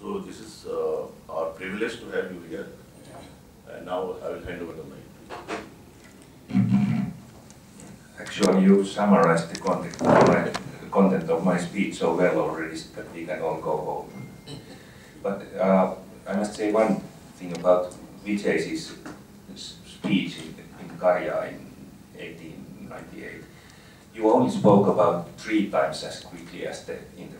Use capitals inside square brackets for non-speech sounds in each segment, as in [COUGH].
So this is uh, our privilege to have you here. And now I will hand over the mic. Actually, you summarized the content of my, the content of my speech so well already that we can all go home. But uh, I must say one thing about Vijay's speech in, in Karja in 1898. You only spoke about three times as quickly as the interpreter could,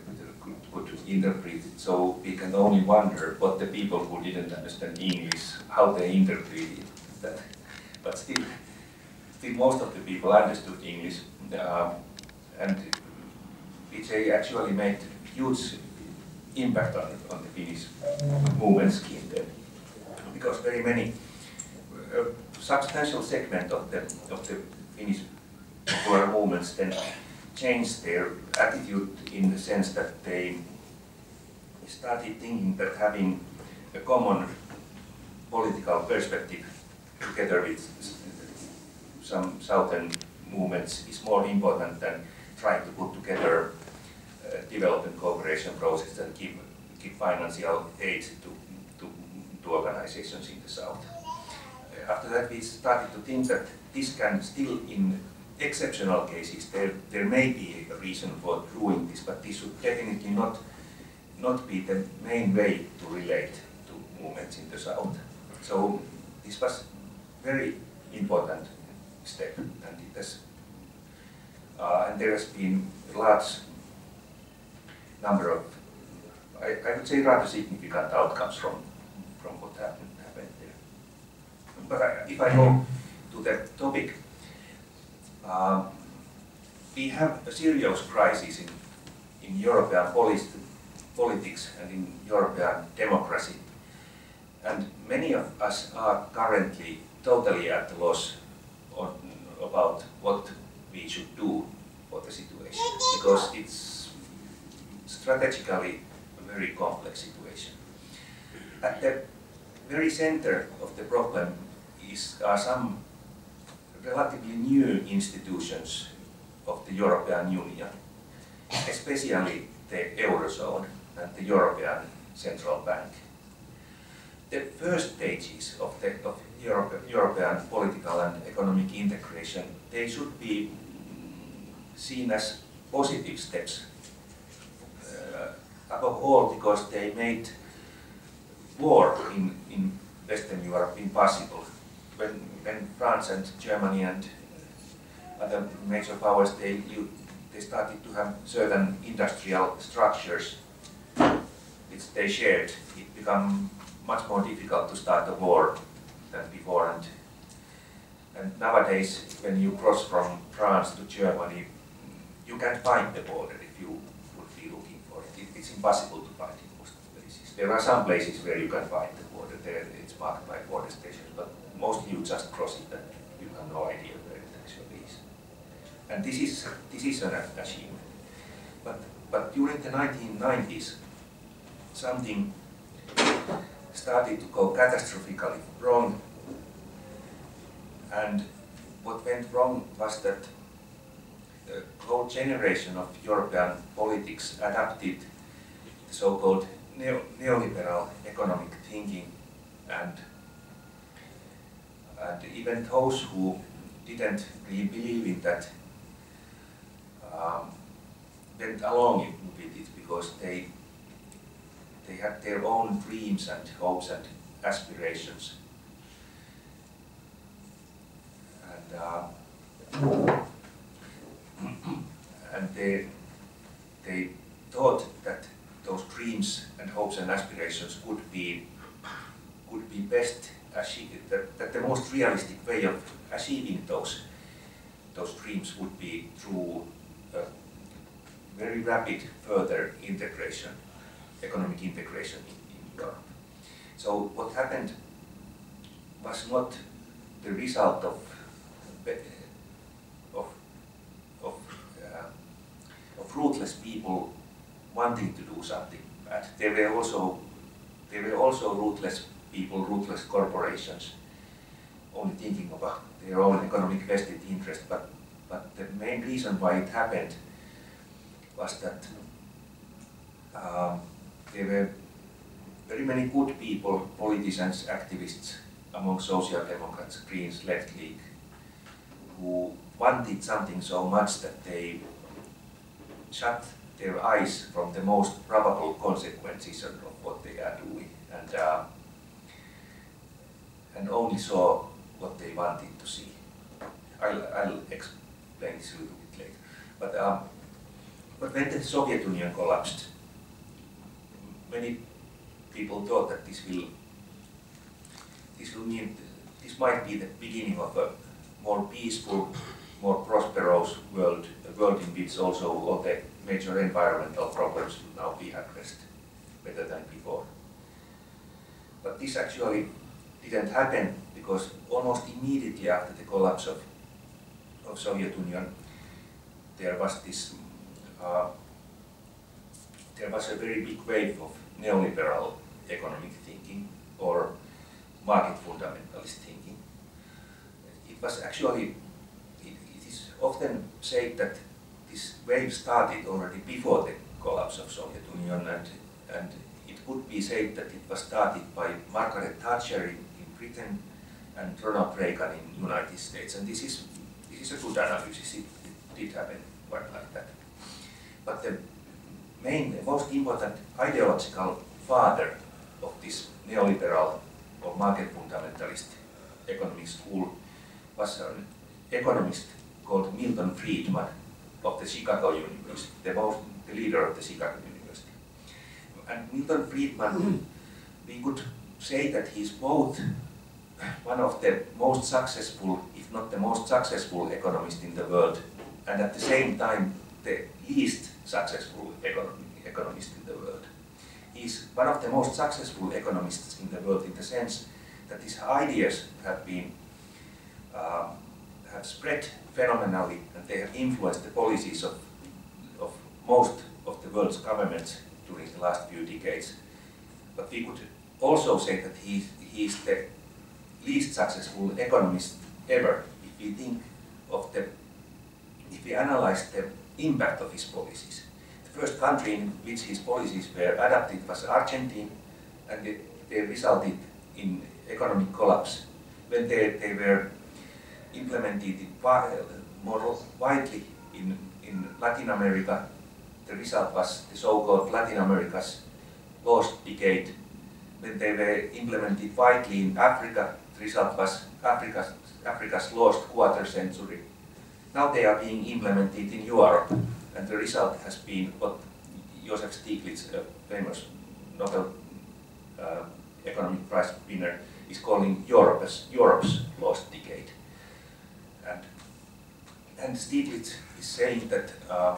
could interpret it, so we can only wonder what the people who didn't understand English, how they interpreted that. But still, still most of the people understood English, uh, and Vijay actually made huge impact on, on the Finnish movement scheme then, because very many, a substantial segment of the, of the Finnish popular movements then changed their attitude in the sense that they started thinking that having a common political perspective together with some southern movements is more important than trying to put together uh, development cooperation process and give, give financial aid to, to, to organizations in the south. Uh, after that, we started to think that this can still, in exceptional cases, there, there may be a reason for doing this, but this should definitely not, not be the main way to relate to movements in the south. So this was very important step, and it has, uh, and there has been a large number of, I, I would say rather significant outcomes from, from what happened, happened there. But I, if I go to the topic, um, we have a serious crisis in, in European polit politics and in European democracy. And many of us are currently totally at a loss on, about what we should do for the situation, because it's strategically a very complex situation. At the very center of the problem is, are some relatively new institutions of the European Union, especially the Eurozone and the European Central Bank. The first stages of, the, of Europe, European political and economic integration, they should be seen as positive steps. Uh, above all because they made war in, in Western Europe impossible. When, when France and Germany and uh, other major powers, they, you, they started to have certain industrial structures which they shared, it became much more difficult to start a war than before. And, and nowadays, when you cross from France to Germany, you can't find the border if you would be looking for it. it. It's impossible to find in most places. There are some places where you can find the border. There it's marked by border stations, but mostly you just cross it and you have no idea where it actually is. And this is this is an achievement. But but during the 1990s, something started to go catastrophically wrong. And what went wrong was that the whole generation of European politics adapted the so-called neo neoliberal economic thinking and and even those who didn't really believe in that um, went along with it because they they had their own dreams and hopes and aspirations. And, uh, [COUGHS] and they, they thought that those dreams and hopes and aspirations could be, could be best achieved, that, the most realistic way of achieving those, those dreams would be through very rapid further integration economic integration in, in Europe. So what happened was not the result of of of, uh, of ruthless people wanting to do something bad. There were also there were also ruthless people, ruthless corporations, only thinking about their own economic vested interest. But but the main reason why it happened was that um, there were very many good people, politicians, activists among social democrats, Greens, Left League, who wanted something so much that they shut their eyes from the most probable consequences of what they are doing and, uh, and only saw what they wanted to see. I'll, I'll explain this a little bit later. But, um, but when the Soviet Union collapsed, many people thought that this will this will mean this might be the beginning of a more peaceful, more prosperous world, a world in which also all the major environmental problems will now be addressed better than before. But this actually didn't happen because almost immediately after the collapse of, of Soviet Union, there was this, uh, there was a very big wave of neoliberal economic thinking or market fundamentalist thinking. It was actually, it, it is often said that this wave started already before the collapse of Soviet Union and, and it could be said that it was started by Margaret Thatcher in, Britain and Ronald Reagan in United States and this is, this is a good analysis, it, it did happen quite like that. But the main, the most important ideological father of this neoliberal or market fundamentalist economic school was an economist called Milton Friedman of the Chicago University, the, most, the leader of the Chicago University. And Milton Friedman, mm-hmm. we could say that he's both one of the most successful, if not the most successful economist in the world, and at the same time the least successful economist in the world. He's one of the most successful economists in the world in the sense that his ideas have been uh, have spread phenomenally and they have influenced the policies of, of most of the world's governments during the last few decades. But we could also say that he, he is the least successful economist ever if we think of the, if we analyze the impact of his policies. The first country in which his policies were adopted was Argentina and they, they resulted in economic collapse. When they, they were implemented uh, more widely in, in Latin America, the result was the so-called Latin America's lost decade. When they were implemented widely in Africa, result was Africa's, Africa's lost quarter century. Now they are being implemented in Europe, and the result has been what Joseph Stiglitz, a famous Nobel uh, economic prize winner, is calling Europe's, Europe's lost decade. And, and Stiglitz is saying that uh,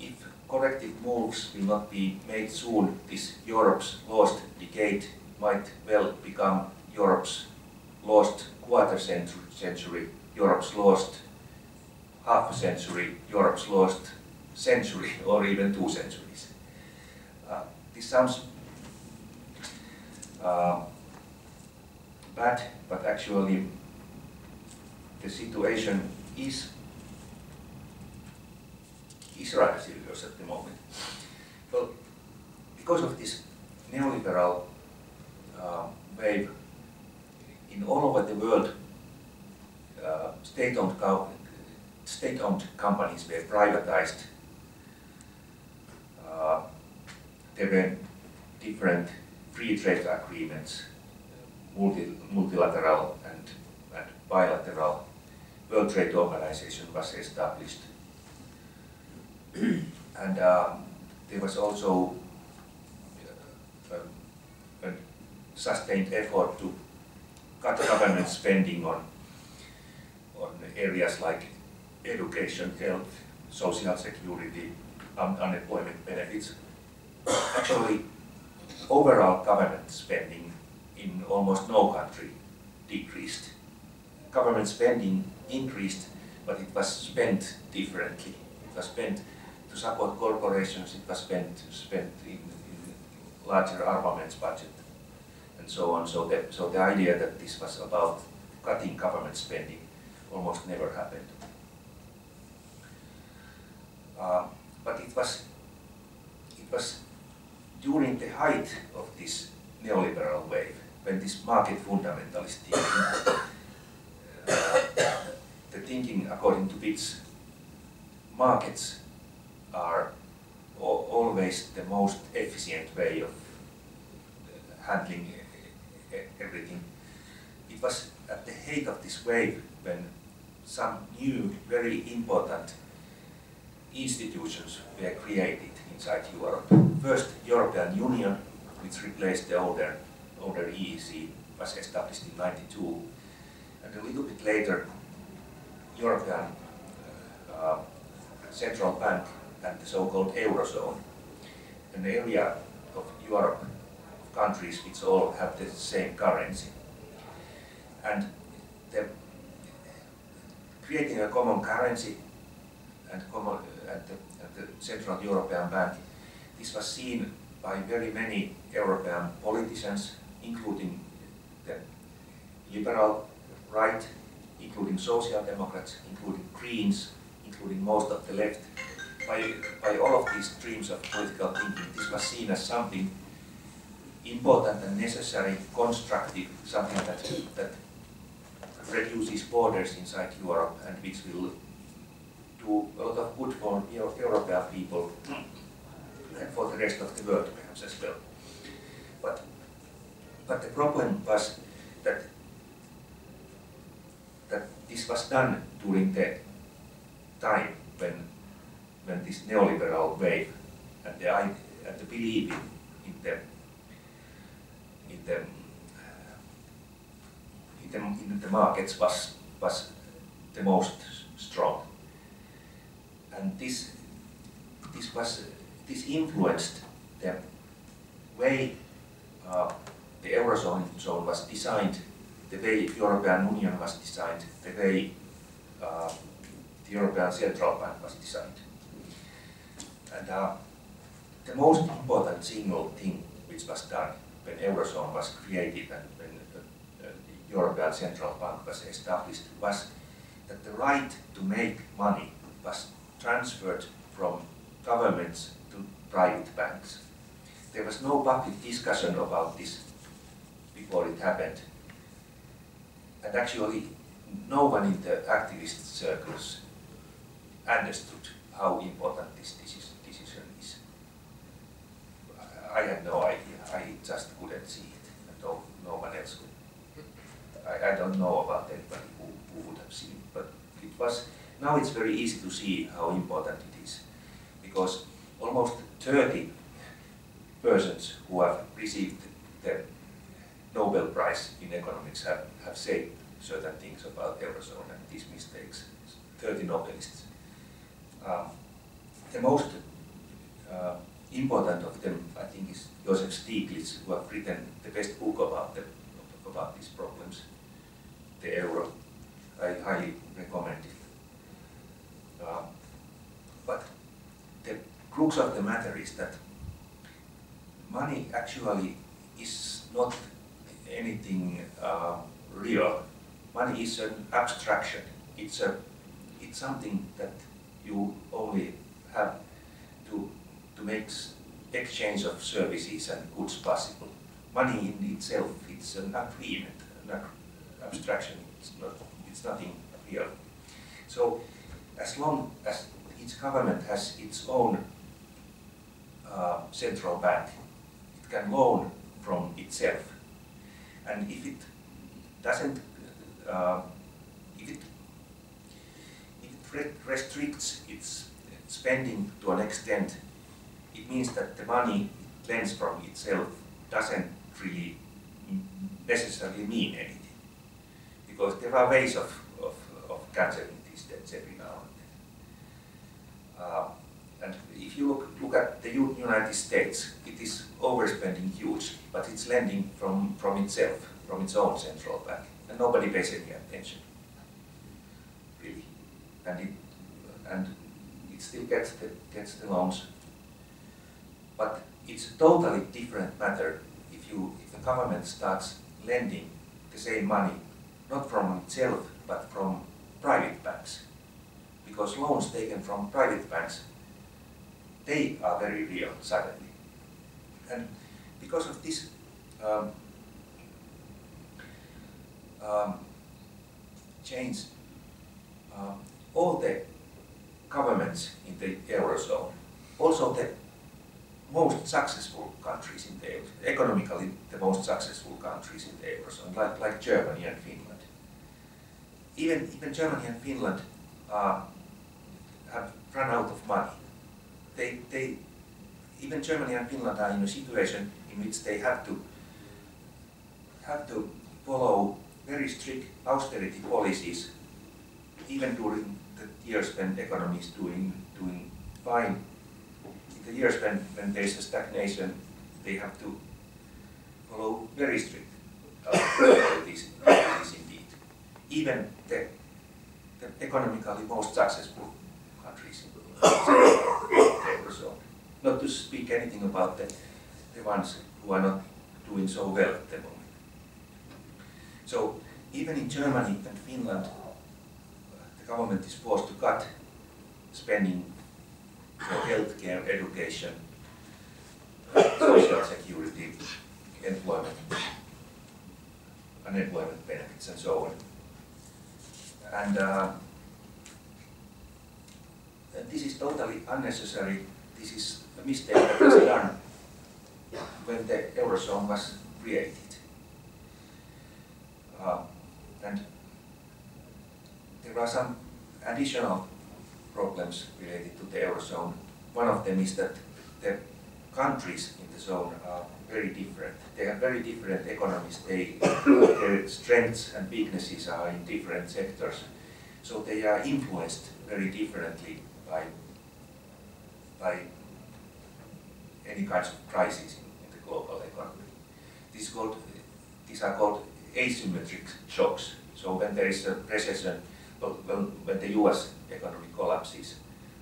if corrective moves will not be made soon, this Europe's lost decade might well become Europe's lost quarter century, century Europe's lost half a century, Europe's lost century, [LAUGHS] or even two centuries. Uh, this sounds uh, bad, but actually the situation is is rather serious at the moment. Well, because of this neoliberal uh, wave, in all over the world, uh, state-owned co state-owned companies were privatized. Uh, there were different free trade agreements multi, multilateral and, and bilateral World Trade Organization was established. [CLEARS THROAT] and um, there was also uh, a, a sustained effort to cut government spending on, on areas like education, health, social security, um, unemployment benefits. Actually, overall government spending in almost no country decreased. Government spending increased, but it was spent differently. It was spent to support corporations, it was spent, spent in, in larger armaments budget, and so on. So the, so the idea that this was about cutting government spending almost never happened. Uh, but it was, it was during the height of this neoliberal wave, when this market fundamentalist thinking, uh, [COUGHS] the thinking according to which markets are always the most efficient way of handling everything. It was at the height of this wave when some new, very important institutions were created inside Europe. First, European Union, which replaced the older, older EEC, was established in 92. And a little bit later, European uh, Central Bank and the so-called Eurozone, an area of Europe, countries which all have the same currency. And the, creating a common currency and common at the, at the Central European Bank, this was seen by very many European politicians, including the liberal right, including social democrats, including Greens, including most of the left. By, by all of these streams of political thinking, this was seen as something important and necessary, constructive, something that, that reduces borders inside Europe and which will do a lot of good for Euro- European people uh, and for the rest of the world perhaps as well. But, but the problem was that, that this was done during the time when, when this neoliberal wave and the, and the belief in, in the, in the, uh, in the, in the markets was, was the most strong. And this, this was, this influenced the way uh, the Eurozone zone was designed, the way European Union was designed, the way uh, the European Central Bank was designed. And uh, the most important single thing which was done when Eurozone was created and when uh, uh, the European Central Bank was established was that the right to make money was transferred from governments to private banks. There was no public discussion about this before it happened. And actually, no one in the activist circles understood how important this decision is. I- had no couldn't see it, no, no one else could. I, I don't know about anybody who, who would have seen it, but it was, now it's very easy to see how important it is. Because almost 30 persons who have received the Nobel Prize in economics have, have said certain things about Eurozone and these mistakes. 30 Nobelists. Um, the most uh, important of them, Joseph Stiglitz, who have written the best book about the, about these problems, the euro. I highly recommend it. Um, but the crux of the matter is that money actually is not anything uh, real. Money is an abstraction. It's a it's something that you only have to to make exchange of services and goods possible. Money in itself, it's an agreement, an abstraction. It's not it's nothing real. So as long as each government has its own uh, central bank, it can loan from itself. And if it doesn't, uh, if it, if it re- restricts its spending to an extent, it means that the money lends from itself doesn't really necessarily mean anything. Because there are ways of, of, of cancelling these debts every now and then. Uh, and if you look, look at the United States, it is overspending hugely, but it's lending from, from itself, from its own central bank, and nobody pays any attention, really. And it, and it still gets the, gets the loans. But it's a totally different matter if you, if the government starts lending the same money, not from itself, but from private banks. Because loans taken from private banks they are very real suddenly. and because of this um, um, change, um, all the governments in the Eurozone, also the most successful countries in the economically the most successful countries in the Eurozone, like, like Germany and Finland. Even, even Germany and Finland uh, have run out of money. They, they, even Germany and Finland are in a situation in which they have to have to follow very strict austerity policies, even during the years when economy is doing doing fine. The years when, when there is a stagnation, they have to follow very strict uh, austerity policies indeed. Even the, the economically most successful countries in the Eurozone. Not to speak anything about the, the ones who are not doing so well at the moment. So even in Germany and Finland, uh, the government is forced to cut spending healthcare, education, social security, employment, unemployment benefits and so on. And uh, this is totally unnecessary. This is a mistake that was done when the Eurozone was created. Uh, and there are some additional problems related to the Eurozone. One of them is that the countries in the zone are very different. They have very different economies. They, their strengths and weaknesses are in different sectors. So they are influenced very differently by, by any kinds of crises in, the global economy. This called, these are called asymmetric shocks. So when there is a recession, well, when the US economy collapses,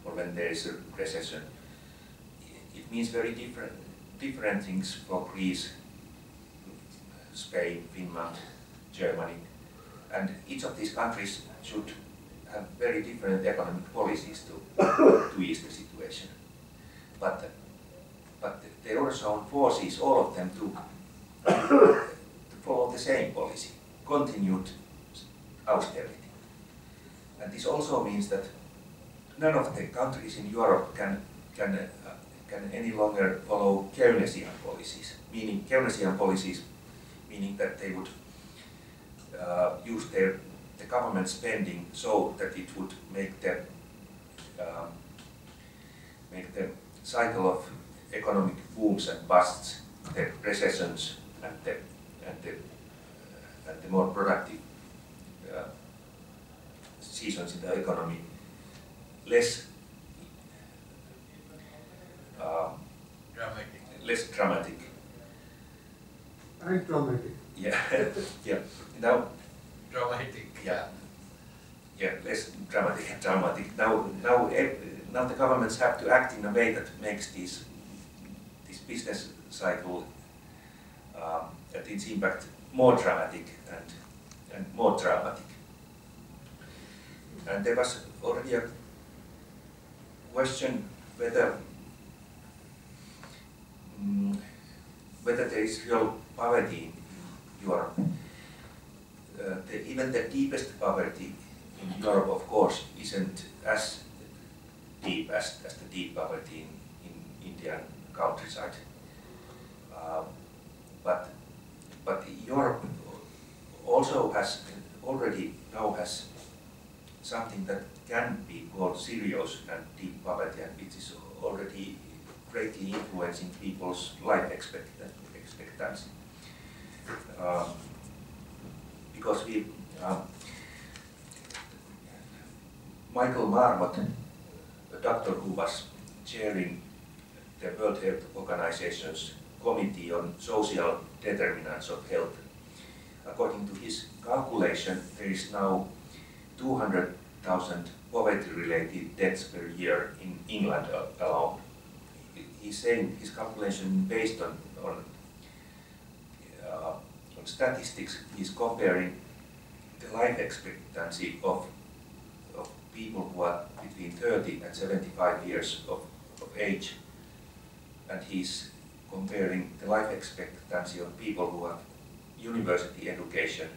or when there is a recession, it means very different, different things for Greece, Spain, Finland, Germany. And each of these countries should have very different economic policies to, to ease the situation. But, but the Eurozone forces all of them to, to follow the same policy, continued austerity. This also means that none of the countries in Europe can, can, uh, can any longer follow Keynesian policies, meaning Keynesian policies, meaning that they would uh, use their the government spending so that it would make the um, make the cycle of economic booms and busts, the recessions and the and the uh, and the more productive uh, seasons in the economy less uh, dramatic. less dramatic. And dramatic. Yeah, [LAUGHS] yeah. Now Dramatic. Yeah. Yeah, less dramatic and dramatic. Now, now, ev- now the governments have to act in a way that makes this, this business cycle, um, that its impact more dramatic and, and more dramatic. And there was already a question whether mm, whether there is real poverty in Europe. Uh, the, even the deepest poverty in Europe, of course, isn't as deep as, as the deep poverty in, in Indian countryside. Uh, but, but Europe also has already now has something that can be called serious and deep poverty and which is already greatly influencing people's life expectancy. expectancy. Um, because we, uh, Michael Marmot, a doctor who was chairing the World Health Organization's Committee on Social Determinants of Health, according to his calculation, there is now 200,000 poverty-related deaths per year in England alone. He's saying his calculation based on, on, uh, on statistics. He's comparing the life expectancy of, of people who are between 30 and 75 years of, of age, and he's comparing the life expectancy of people who have university education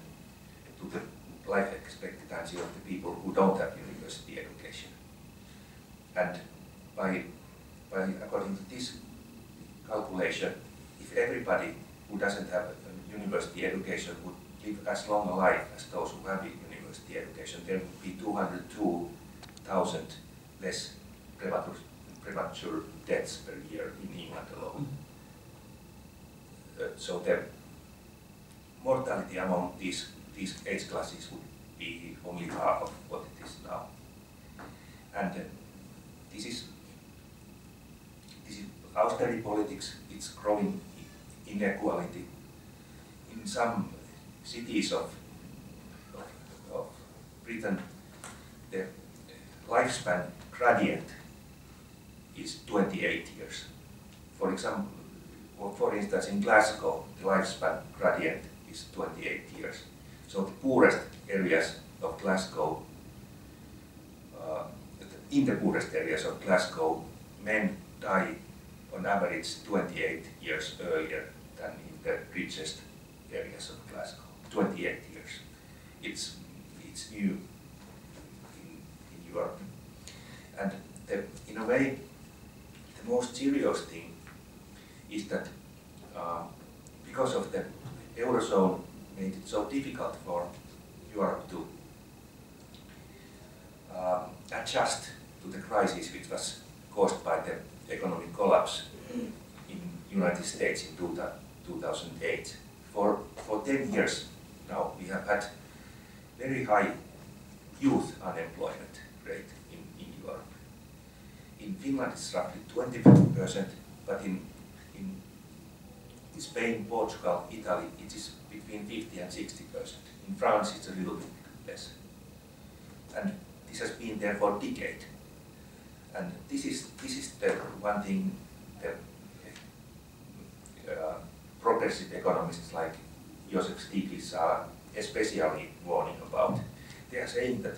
to the life expectancy of the people who don't have university education. And by, by according to this calculation, if everybody who doesn't have a university education would live as long a life as those who have a university education, there would be 202,000 less premature, premature deaths per year in England alone. Uh, so the mortality among these, these age classes would be only half of what it is now. And uh, this is this is austerity politics, it's growing inequality. In some cities of, of, of Britain, the lifespan gradient is 28 years. For example, for instance, in Glasgow, the lifespan gradient is 28 years. So the poorest areas of Glasgow, uh, in the poorest areas of Glasgow, men die on average 28 years earlier than in the richest areas of Glasgow. 28 years. It's, it's new in, in Europe. And the, in a way, the most serious thing is that uh, because of the Eurozone made it so difficult for Europe to uh, adjust to the crisis which was caused by the economic collapse in United States in 2008. For, for 10 years now we have had very high youth unemployment rate in, in Europe. In Finland it's roughly 25%, but in, in, in Spain, Portugal, Italy it is between 50 and 60%. In France it's a little bit less. And this has been there for a decade. And this is, this is the one thing that uh, progressive economists like Joseph Stiglitz are especially warning about. They are saying that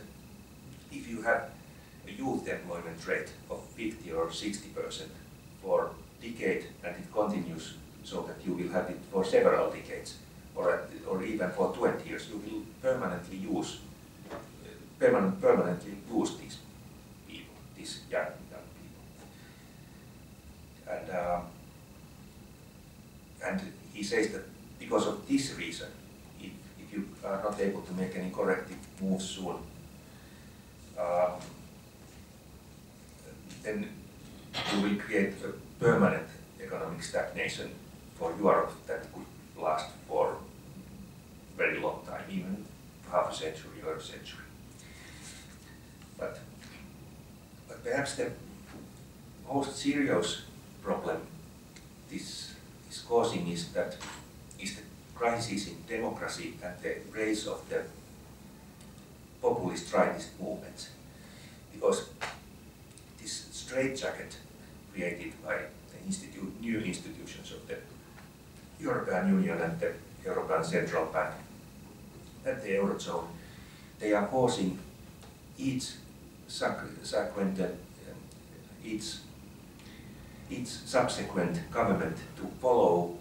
if you have a youth employment rate of 50 or 60 percent for a decade and it continues so that you will have it for several decades or, or even for 20 years, you will permanently use permanent, permanently lose these people, these young, young people. And, uh, and he says that because of this reason, if, if you are not able to make any corrective moves soon, uh, then you will create a permanent economic stagnation for Europe that could last for very long time, even half a century or a century. But, but perhaps the most serious problem this is causing is that is the crisis in democracy and the rise of the populist rightist movements. Because this straitjacket created by the new institutions of the European Union and the European Central Bank and the Eurozone, they are causing each subsequent, uh, each, each subsequent government to follow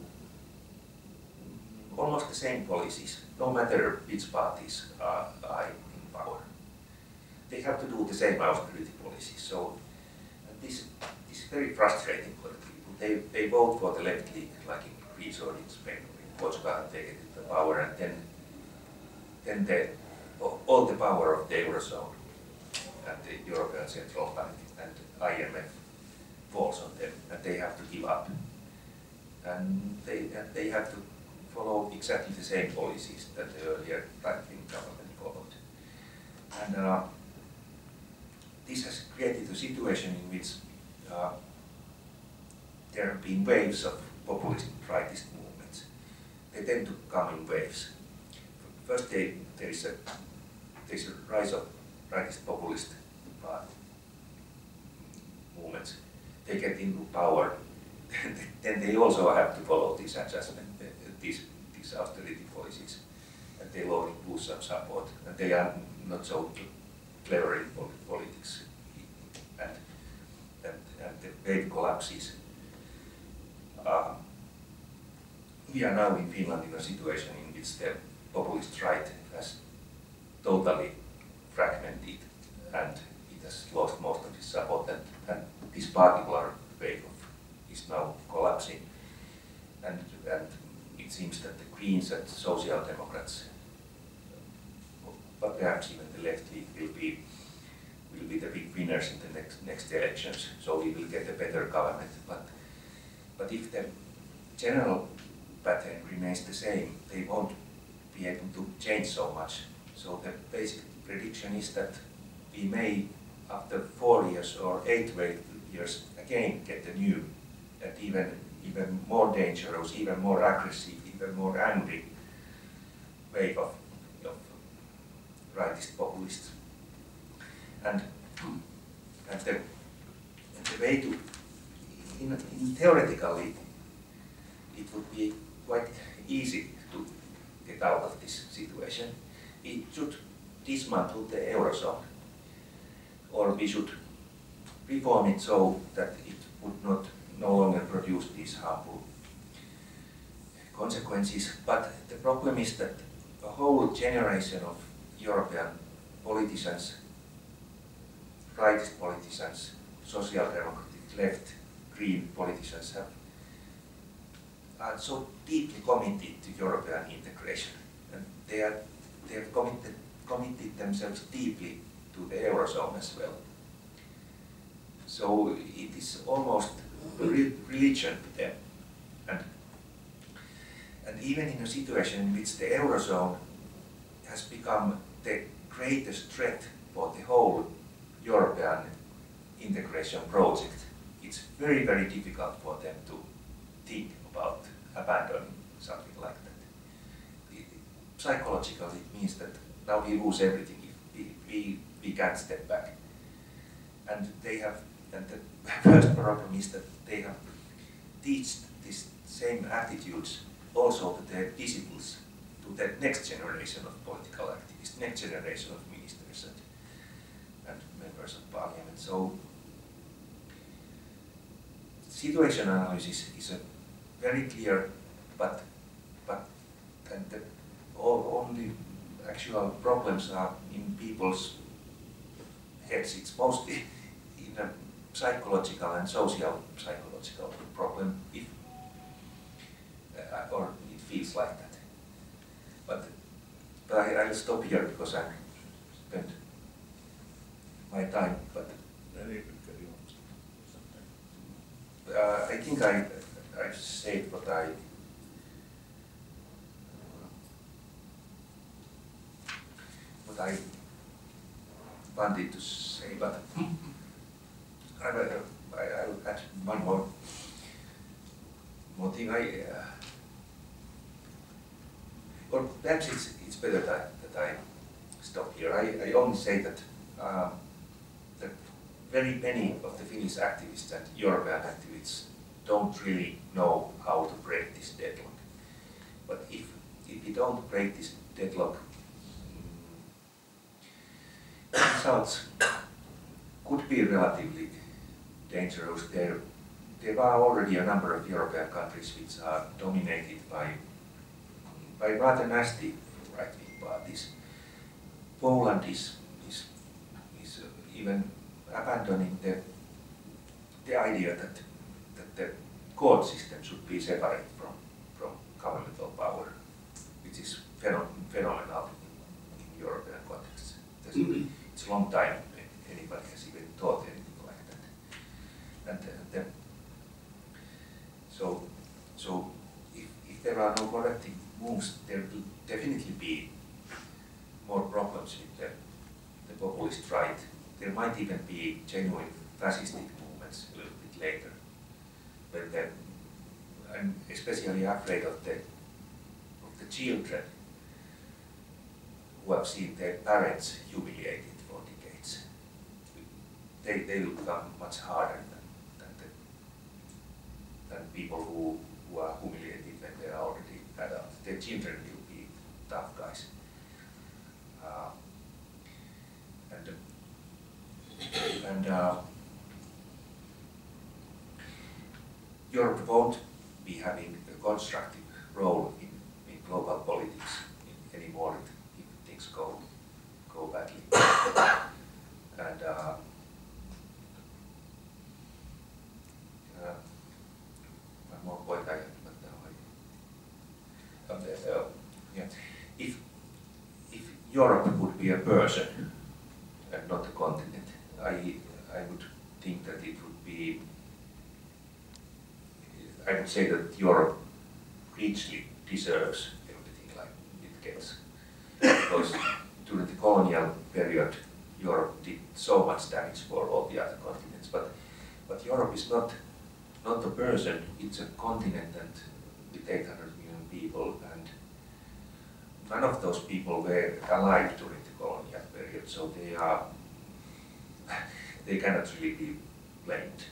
almost the same policies, no matter which parties are, are in power. They have to do the same austerity policies. So this, this is very frustrating for the people. They, they vote for the left league, like in Greece or in Spain or in Portugal, get the power, and then, then the, all the power of the Eurozone and the European Central Bank and IMF falls on them, and they have to give up. And they, and they have to follow exactly the same policies that the earlier right-wing government followed. And uh, this has created a situation in which uh, there have been waves of populist rightist movements. They tend to come in waves. First, they, there is a there is a rise of rightist populist uh, movements. They get into power, [LAUGHS] then they also have to follow these adjustment, uh, these, these austerity policies, and they will lose some support, and they are not so clever in politics, and, and, and the wave collapses. Uh, we are now in Finland in a situation in which the populist right has totally fragmented and it has lost most of its support and, and this particular wave of is now collapsing. And, and it seems that the Greens and Social Democrats, but perhaps even the left league will be will be the big winners in the next next elections. So we will get a better government. But but if the general pattern remains the same, they won't be able to change so much. So the basic prediction is that we may, after four years or eight years, again get a new and even even more dangerous, even more aggressive, even more angry wave of, of rightist populists. And, and, the, and the way to, in, in theoretically, it would be quite easy to get out of this situation. We should dismantle the Eurozone, or we should reform it so that it would not no longer produce these harmful consequences. But the problem is that a whole generation of European politicians, right politicians, social democratic, left, green politicians have are so deeply committed to European integration. And they, are, they have committed, committed themselves deeply to the Eurozone as well. So it is almost re religion to them. And, and even in a situation in which the Eurozone has become the greatest threat for the whole European integration project, it's very, very difficult for them to think about abandoning something like that. Psychologically, it means that now we lose everything if we, we, we can't step back. And they have, and the [LAUGHS] first problem is that they have teach these same attitudes also to their disciples, to the next generation of political activists, next generation of ministers and, and members of parliament. So situation analysis is a very clear, but but the all, only actual problems are in people's heads. It's mostly [LAUGHS] in a psychological and social psychological problem if uh, or it feels like that. But but I, I'll stop here because I spent my time. But uh, I think I I've said what I what I wanted to say, but [LAUGHS] I will, I, I'll add one more, more thing. I, uh, or perhaps it's, it's better that, that I stop here. I, I only say that, that very many of the Finnish activists and European activists don't really know how to break this deadlock. But if, if we don't break this deadlock, mm, results could be relatively dangerous. There, there are already a number of European countries which are dominated by, by rather nasty right-wing parties. Poland is, is, is even abandoning the, the idea that, that the court system should be separate from, from governmental power, which is phenomenal in, in European context. Mm-hmm. It's a long time anybody has even thought anything like that. and uh, then, so, so if, if there are no corrective moves, there will definitely be more problems with the, the populist right. There might even be genuine fascistic movements a little bit later. But then I'm especially afraid of the of the children who have seen their parents humiliated for decades. They, they will become much harder than than people who, who are humiliated when they are already adults. Their children will be tough guys. Uh, and and uh, Europe won't be having a constructive role in, in global politics in, anymore if, if things go go badly. and uh, uh, one more point I have, but now I. Um, uh, yeah. If if Europe would be a person and not a continent, I I would think that it would be. I would say that Europe richly deserves everything like it gets, because during the colonial period, Europe did so much damage for all the other continents. But but Europe is not not a person; it's a continent and with 800 million people, and none of those people were alive during the colonial period, so they are [LAUGHS] they cannot really be blamed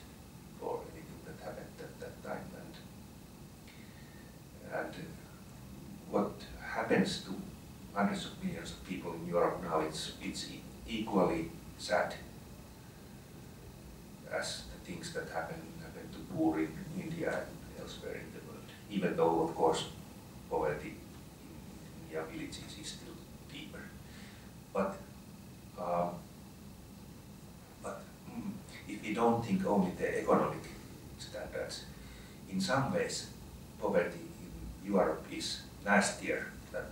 for anything that happened at that time. And and what happens to hundreds of millions of people in Europe now, it's, it's equally sad as the things that happen, happen to poor in India and elsewhere in the world. Even though, of course, poverty in India villages is still deeper. But, uh, if we don't think only the economic standards, in some ways, poverty in Europe is nastier than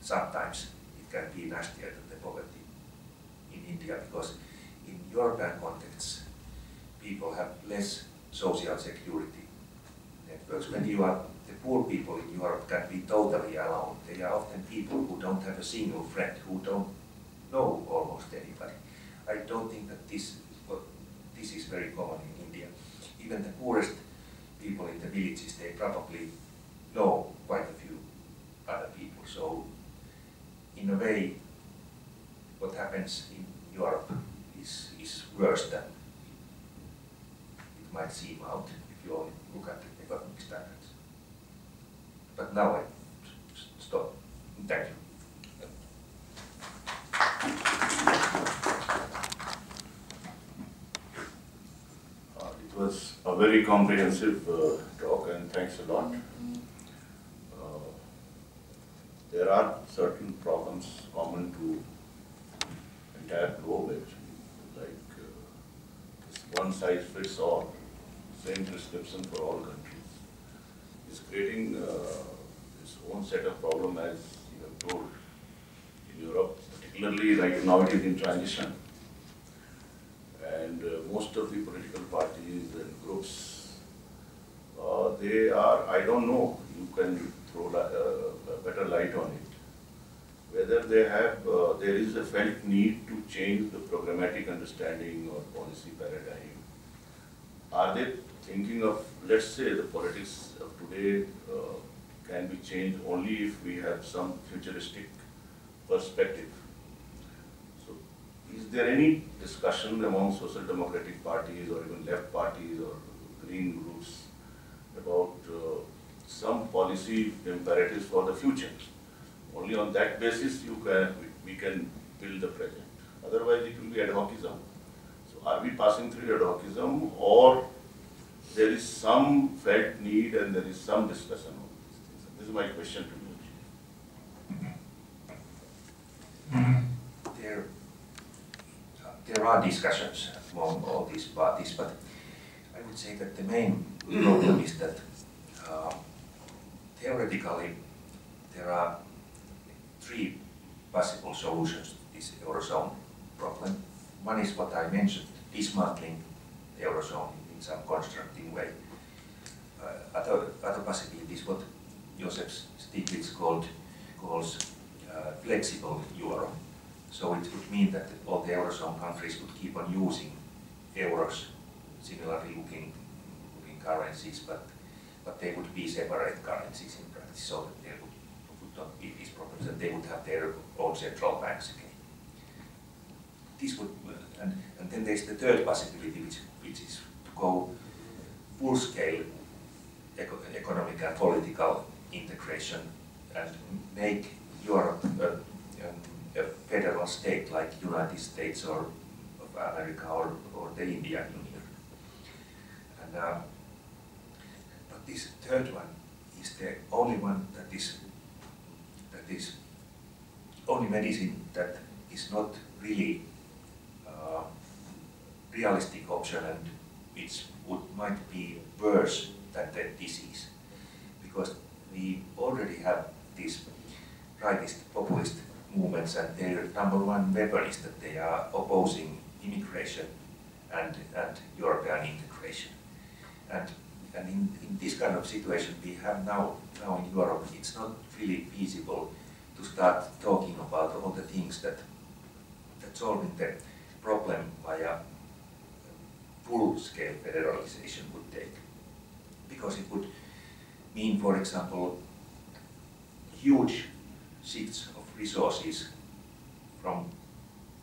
sometimes it can be nastier than the poverty in India because in European contexts people have less social security networks. When you are the poor people in Europe can be totally alone. They are often people who don't have a single friend, who don't know almost anybody. I don't think that this this is very common in India. Even the poorest people in the villages, they probably know quite a few other people. So in a way, what happens in Europe is, is worse than it might seem out if you only look at the economic standards. But now I stop. Thank you. Uh, It was a very comprehensive uh, talk and thanks a lot. Uh, There are certain problems common to entire globe actually, like uh, one size fits all, same prescription for all countries. It's creating uh, its own set of problem as you have told in Europe, particularly right now it is in transition. And uh, most of the political parties groups, uh, they are, I don't know, you can throw uh, a better light on it. Whether they have, uh, there is a felt need to change the programmatic understanding or policy paradigm. Are they thinking of, let's say, the politics of today uh, can be changed only if we have some futuristic perspective? Is there any discussion among social democratic parties or even left parties or green groups about uh, some policy imperatives for the future? Only on that basis you can, we can build the present. Otherwise it will be ad hocism. So are we passing through ad hocism or there is some felt need and there is some discussion on these things? This is my question to you. There, there are discussions among all these parties, but I would say that the main problem is that uh, theoretically there are three possible solutions to this Eurozone problem. One is what I mentioned, dismantling the Eurozone in some constructive way. Uh, other, other possibility is what Joseph Stiglitz called, calls uh, flexible euro. So it would mean that all the Eurozone countries would keep on using euros, similarly looking, looking currencies, but, but they would be separate currencies in practice, so that there would, would not be these problems, and they would have their own central banks again. This would, and, and then there's the third possibility, which, which is to go full-scale eco economic and political integration and make Europe um, a federal state like United States or of America or, or the Indian Union. And, uh, but this third one is the only one that is that is only medicine that is not really uh, realistic option and which would might be worse than the disease because we already have this rightist populist movements and their number one weapon is that they are opposing immigration and, and European integration. And, and in, in this kind of situation we have now, now in Europe, it's not really feasible to start talking about all the things that, that solving the problem via full-scale federalization would take. Because it would mean, for example, huge shifts resources from,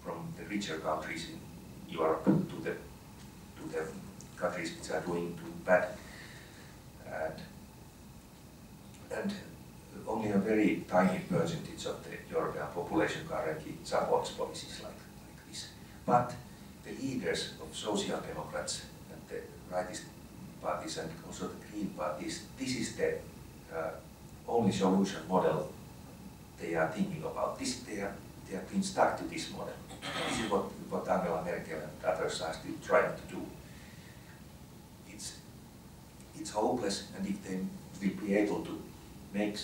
from the richer countries in Europe to the, to the countries which are doing too bad. And, and only a very tiny percentage of the European population currently supports policies like, like this. But the leaders of social democrats and the rightist parties and also the green parties, this is the uh, only solution model they are thinking about. This they are they been stuck to this model. This is what, what Angela Merkel and others are still trying to do. It's it's hopeless, and if they will be able to make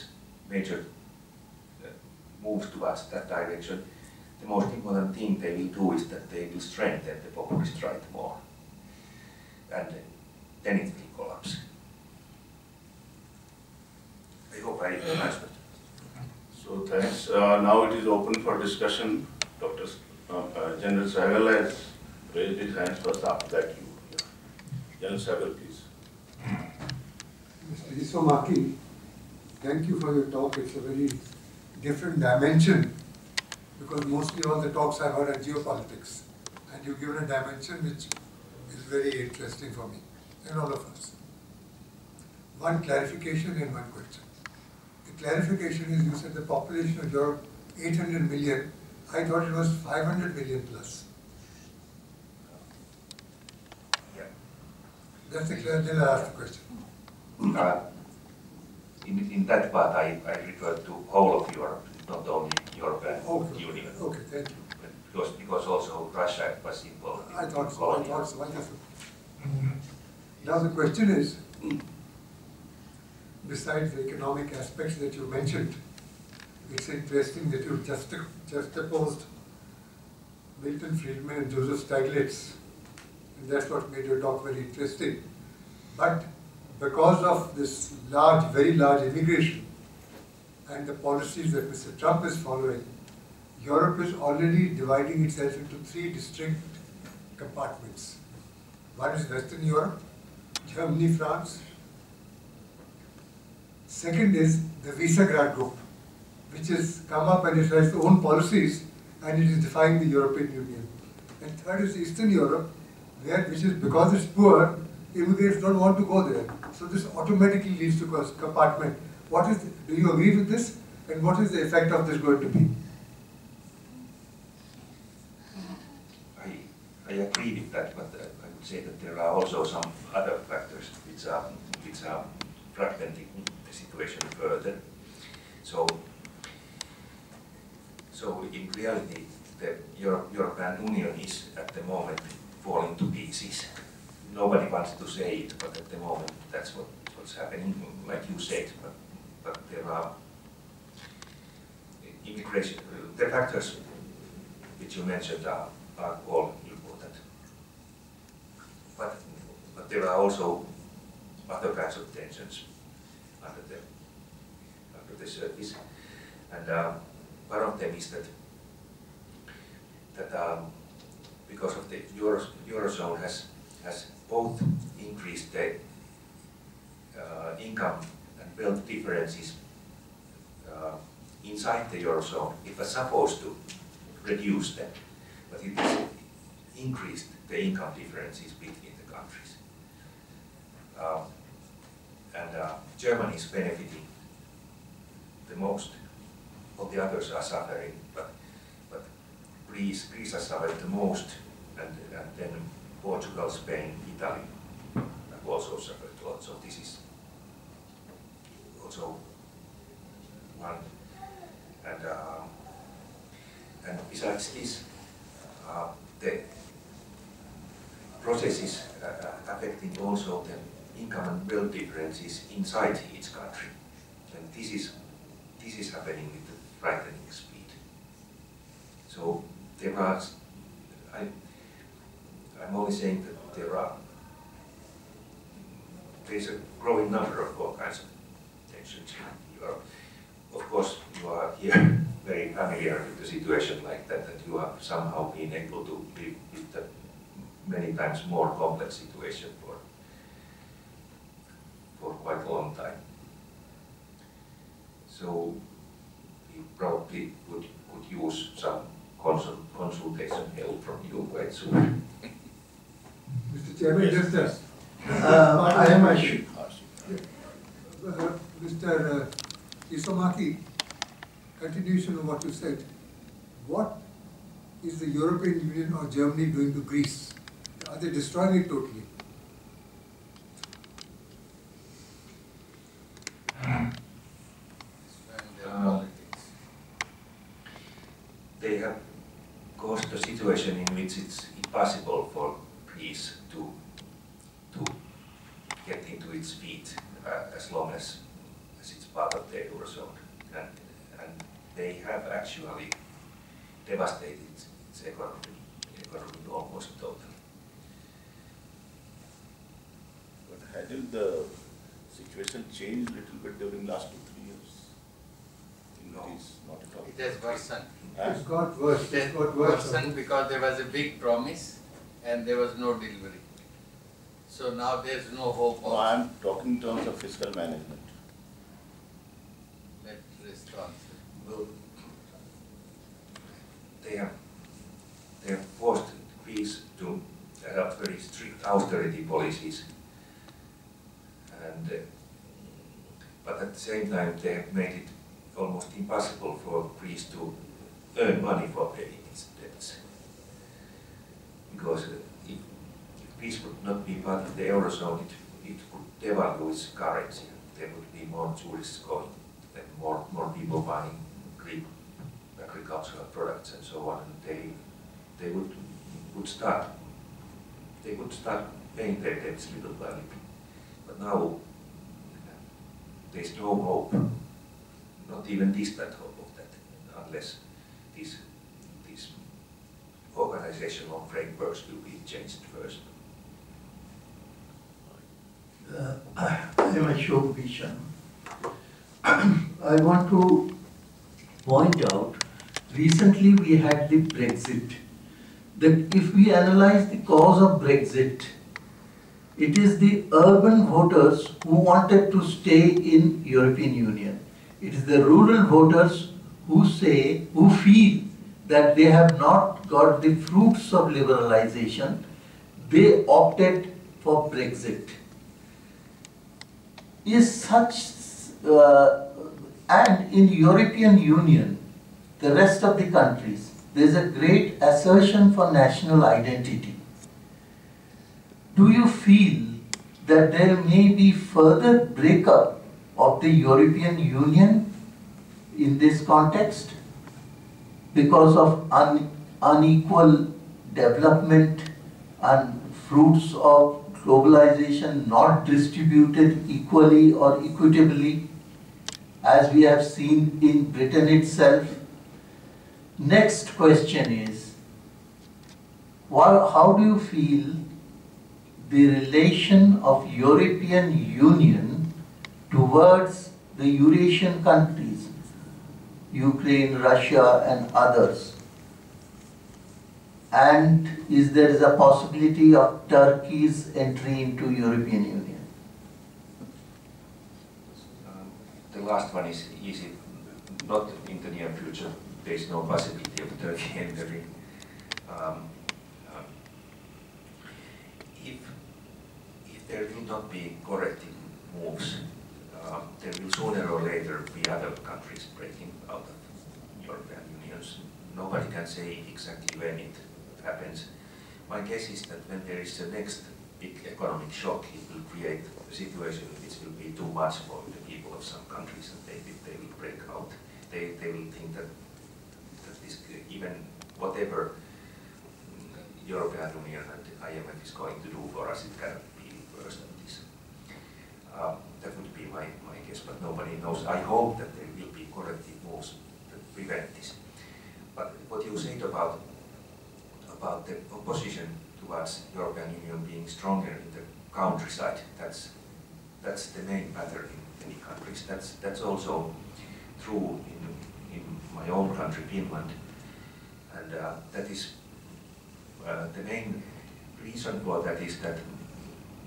major uh, moves towards that direction, the most important thing they will do is that they will strengthen the populist right more. And then it will collapse. I hope I answered. So thanks. Uh, Now it is open for discussion. Dr. Uh, uh, General Sahgal has raised his hands first, after that you. Yeah. General Sahgal, please. Mr. Isomaki, thank you for your talk. It's a very different dimension because mostly all the talks I've heard are geopolitics. And you've given a dimension which is very interesting for me and all of us. One clarification and one question. Clarification is you said the population of Europe 800 million. I thought it was 500 million plus. Yeah. That's the clear, then I ask the question. Uh, In, in that part, I, I refer to whole of Europe, not only European Okay, Union. okay, thank you. But Because, because also Russia was involved in I thought so, I colonial. thought so, wonderful. Now the question is, besides the economic aspects that you mentioned, it's interesting that you just juxtaposed Milton Friedman and Joseph Stiglitz, and that's what made your talk very interesting. But because of this large, very large immigration and the policies that Mr. Trump is following, Europe is already dividing itself into three distinct compartments. One is Western Europe, Germany, France. Second is the Visegrad Group, which has come up and it has its own policies and it is defying the European Union. And third is Eastern Europe, where, which is because it's poor, immigrants don't want to go there. So this automatically leads to compartment. What is, do you agree with this? And what is the effect of this going to be? I, I agree with that, but uh, I would say that there are also some other factors which are, which are fragmenting further. So, so in reality, the Euro- European Union is at the moment falling to pieces. Nobody wants to say it, but at the moment, that's what, what's happening, like you said, but, but there are immigration, the factors which you mentioned are, are all important. But, but there are also other kinds of tensions under the, under the surface. And uh, one of them is that, that um, because of the Euro, Eurozone has, has both increased the uh, income and wealth differences uh, inside the Eurozone, it was supposed to reduce them, but it has increased the income differences between the countries. Um, and uh, Germany is benefiting the most. All the others are suffering, but, but Greece, Greece has suffered the most, and, and then Portugal, Spain, Italy have also suffered a lot. So this is also one. And, uh, and besides this, uh, the processes uh, affecting also the income and wealth differences inside each country. And this is, this is happening with a frightening speed. So there are, I, I'm only saying that there are, there's a growing number of all kinds of tensions in Europe. Of course, you are here [LAUGHS] very familiar with the situation like that, that you have somehow been able to live with the many times more complex situation for, for quite a long time. So we probably would, could use some consult, consultation help from you quite soon. Mr. Chairman, just a. Uh, I am a, sh- Uh, Mr. uh, Isomaki, continuation of what you said. What is the European Union or Germany doing to Greece? Are they destroying it totally? Destroying their Uh, politics. They have caused a situation in which it's impossible for Greece to, to get into its feet uh, as long as, as it's part of the Eurozone. And, and they have actually devastated its, its economy, economy almost totally. But hadn't the situation changed a little bit during last two, three years? In No. Greece, not at all. It has worsened. Huh? It's got worse, It it's has got worse. worsened because there was a big promise and there was no delivery. So now there's no hope No, of I'm talking in terms of fiscal management. that response. Well, they have, they have forced Greece to adopt very strict austerity policies. And, uh, but at the same time, they have made it almost impossible for Greece to earn money for paying its debts. Because uh, if, if Greece would not be part of the Eurozone, it, it would devalue its currency. There would be more tourists going, and more, more people buying Greek agricultural products and so on. And they, they would, would start, they would start paying their debts little by little. But now, there's no hope, not even distant hope of that, unless these, these organizational frameworks will be changed first. Uh, I am Ashok Bhushan. I want to point out, recently we had the Brexit. That if we analyze the cause of Brexit, it is the urban voters who wanted to stay in European Union. It is the rural voters who say, who feel that they have not got the fruits of liberalization. They opted for Brexit is such, uh, and in European Union, the rest of the countries, there is a great assertion for national identity. Do you feel that there may be further breakup of the European Union in this context because of un- unequal development and fruits of globalization not distributed equally or equitably, as we have seen in Britain itself. Next question is, how do you feel the relation of European Union towards the Eurasian countries, Ukraine, Russia and others? And is there is a possibility of Turkey's entry into European Union? The last one is easy, not in the near future, there is no possibility of Turkey [LAUGHS] entering. Um, um, If, if there will not be corrective moves, um, there will sooner or later be other countries breaking out of European Union. Nobody can say exactly when it happens. My guess is that when there is the next big economic shock, it will create a situation it will be too much for the people of some countries and they, they will break out. They, they will think that, that this, even whatever mm, European Union and IMF is going to do for us, it cannot be worse than this. Um, that would be my, my guess, but nobody knows. I hope that there will be corrective moves to prevent this. But what you said about, about the opposition towards European Union being stronger in the countryside, that's, that's the main pattern in many countries. That's, that's also true in, in my own country, Finland. And uh, that is, uh, the main reason for that is that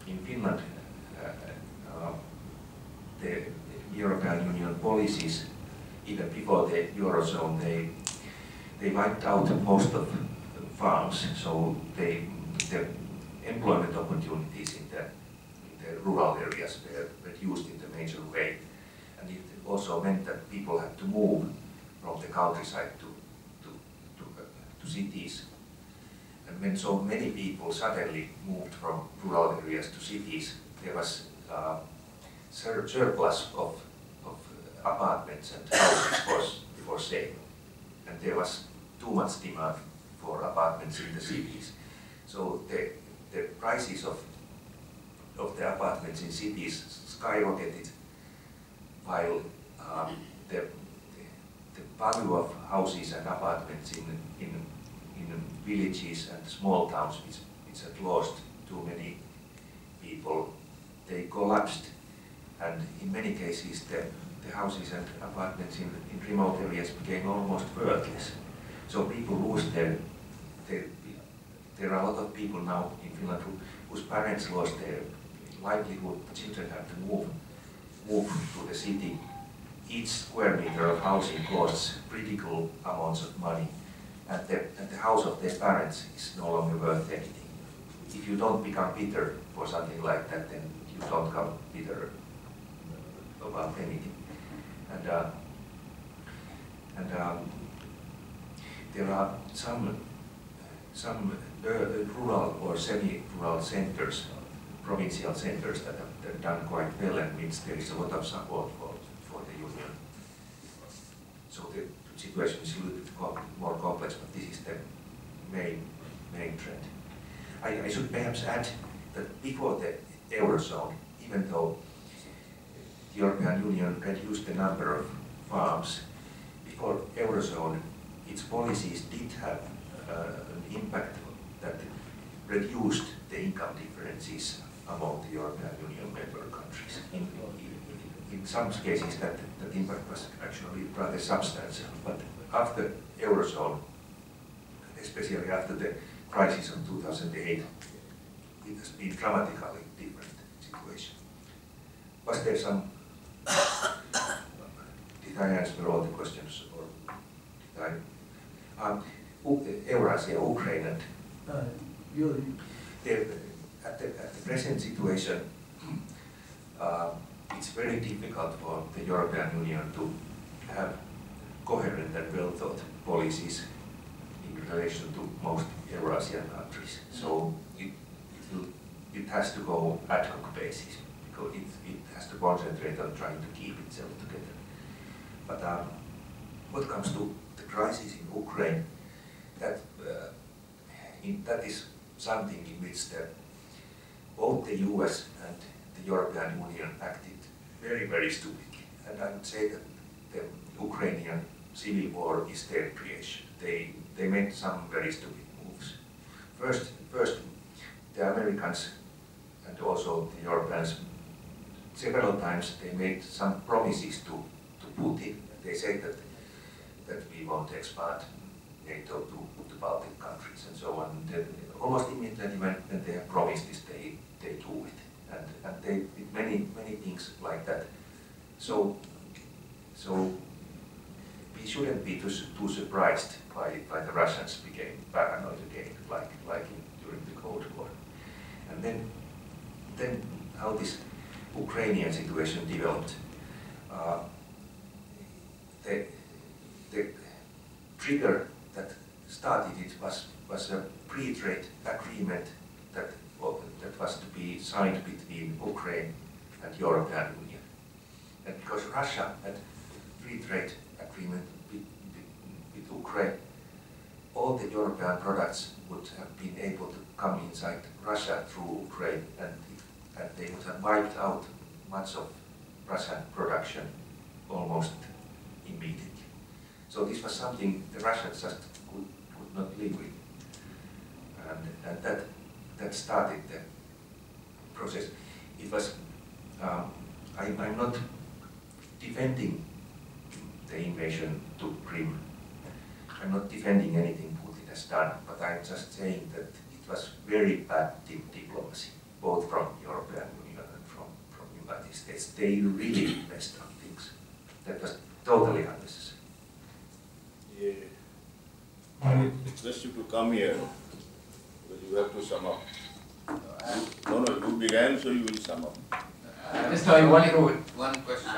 in Finland, uh, uh, the European Union policies, even before the Eurozone, they, they wiped out most of farms, so they, the employment opportunities in the, in the rural areas were reduced in the major way. And it also meant that people had to move from the countryside to, to, to, uh, to cities. And when so many people suddenly moved from rural areas to cities, there was uh, sur surplus of, of apartments and houses for, for sale. And there was too much demand apartments in the cities. So the, the prices of, of the apartments in cities skyrocketed while um, the, the, the value of houses and apartments in, in, in villages and small towns which, which had lost too many people, they collapsed. And in many cases, the, the houses and apartments in, in remote areas became almost worthless. So people lose their, their, there are a lot of people now in Finland who, whose parents lost their livelihood, children have to move, move to the city. Each square meter of housing costs critical amounts of money, and the, and the house of their parents is no longer worth anything. If you don't become bitter for something like that, then you don't come bitter about anything. And, uh, and um, there are some, some rural or semi-rural centers, provincial centers that have, that have done quite well and means there is a lot of support for, for the union. So the situation is a little bit com more complex, but this is the main, main trend. I, I should perhaps add that before the Eurozone, even though the European Union reduced the number of farms, before Eurozone, its policies did have uh, an impact that reduced the income differences among the European Union member countries. In, in, in some cases, that, that impact was actually rather substantial, but after Eurozone, especially after the crisis of 2008, it has been dramatically different situation. Was there some, [COUGHS] did I answer all the questions or did I? Um, Eurasia, Ukraine and Uh, the, at the, at the present situation, uh, it's very difficult for the European Union to have coherent and well-thought policies in relation to most Eurasian countries. So it, it, will, it has to go ad hoc basis because it, it has to concentrate on trying to keep itself together. But um, what comes to crisis in Ukraine, that uh, in, that is something in which the, both the US and the European Union acted very, very stupidly. And I would say that the Ukrainian civil war is their creation. They, they made some very stupid moves. First, first, the Americans and also the Europeans, several times they made some promises to, to Putin. They said that, that we won't expand NATO to the Baltic countries and so on. Then almost immediately when, when they have promised this, they, they do it. And, and they did many, many things like that. So, so we shouldn't be too, too surprised by, by the Russians became paranoid again, like, like in, during the Cold War. And then, then how this Ukrainian situation developed. Uh, the, the trigger that started it was, was a pre-trade agreement that, that was to be signed between Ukraine and the European Union. And because Russia had free trade agreement with, with, with Ukraine, all the European products would have been able to come inside Russia through Ukraine and, and they would have wiped out much of Russian production almost immediately. So this was something the Russians just could, could not live with. And, and that, that started the process. It was, um, I, I'm not defending the invasion to Crimea. I'm not defending anything Putin has done, but I'm just saying that it was very bad di- diplomacy, both from the European Union and from, from United States. They really messed up things. That was totally unnecessary. Yeah. I request you to come here, because you have to sum up. No, no, you began, so you will sum up. I Just tell you one only rule. One question.